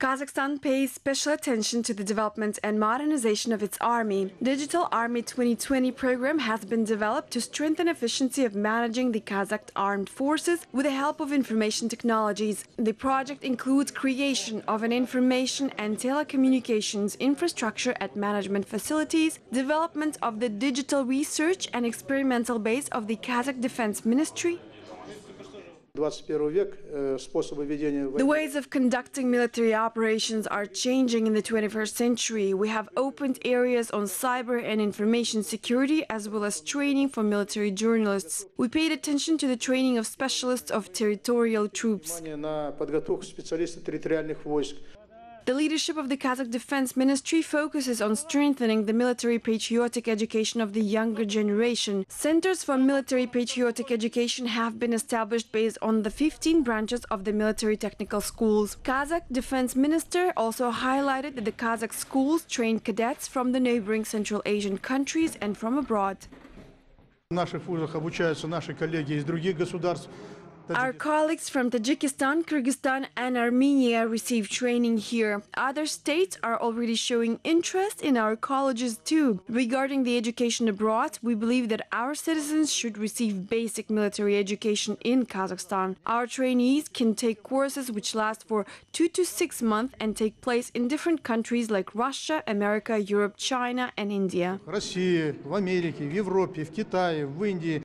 Kazakhstan pays special attention to the development and modernization of its army. Digital Army 2020 program has been developed to strengthen efficiency of managing the Kazakh armed forces with the help of information technologies. The project includes creation of an information and telecommunications infrastructure at management facilities, development of the digital research and experimental base of the Kazakh Defense Ministry, the ways of conducting military operations are changing in the 21st century. We have opened areas on cyber and information security as well as training for military journalists. We paid attention to the training of specialists of territorial troops. Внимание на подготовку специалистов территориальных войск. The leadership of the Kazakh Defense Ministry focuses on strengthening the military patriotic education of the younger generation. Centers for military patriotic education have been established based on the 15 branches of the military technical schools. Kazakh Defense Minister also highlighted that the Kazakh schools train cadets from the neighboring Central Asian countries and from abroad. В наших вузах обучаются наши коллеги из других государств. Our colleagues from Tajikistan, Kyrgyzstan, and Armenia receive training here. Other states are already showing interest in our colleges too. Regarding the education abroad, we believe that our citizens should receive basic military education in Kazakhstan. Our trainees can take courses which last for two to six months and take place in different countries like Russia, America, Europe, China, and India. В России, в Америке, в Европе, в Китае, в Индии.